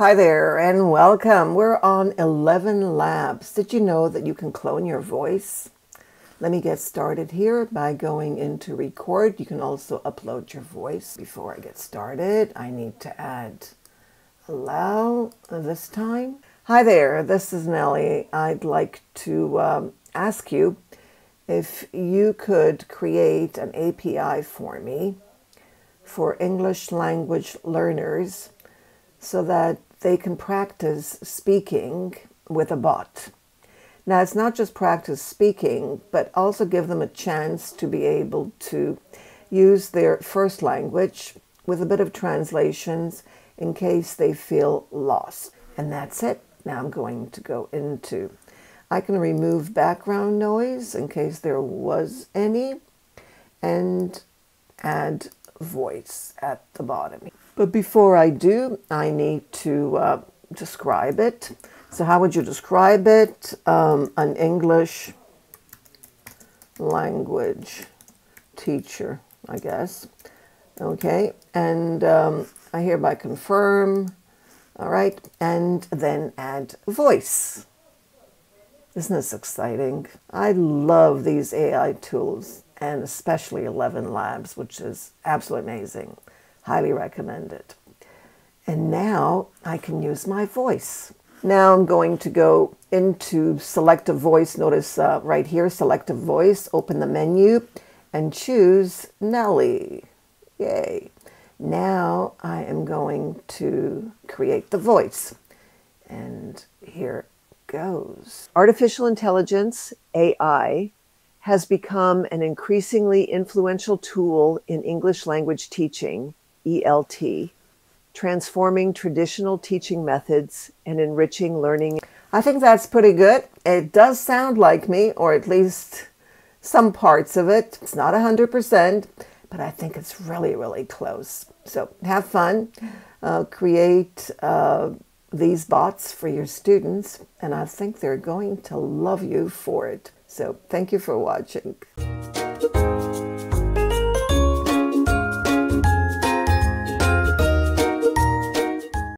Hi there and welcome. We're on ElevenLabs. Did you know that you can clone your voice? Let me get started here by going into record. You can also upload your voice. Before I get started, I need to add allow this time. Hi there, this is Nellie. I'd like to um, ask you if you could create an API for me for English language learners so that they can practice speaking with a bot. Now, it's not just practice speaking, but also give them a chance to be able to use their first language with a bit of translations in case they feel lost. And that's it. Now I'm going to go into, I can remove background noise in case there was any, and add voice at the bottom. But before I do, I need to uh, describe it. So how would you describe it? Um, an English language teacher, I guess. Okay, and um, I hereby confirm. All right, and then add voice. Isn't this exciting? I love these AI tools and especially ElevenLabs, which is absolutely amazing. Highly recommend it. And now I can use my voice. Now I'm going to go into selective voice. Notice uh, right here, selective voice, open the menu and choose Nellie. Yay. Now I am going to create the voice. And here goes. Artificial intelligence, AI, has become an increasingly influential tool in English language teaching, ELT, transforming traditional teaching methods and enriching learning. I think that's pretty good. It does sound like me, or at least some parts of it. It's not 100%, but I think it's really, really close. So have fun. Uh, create uh, these bots for your students, and I think they're going to love you for it. So thank you for watching.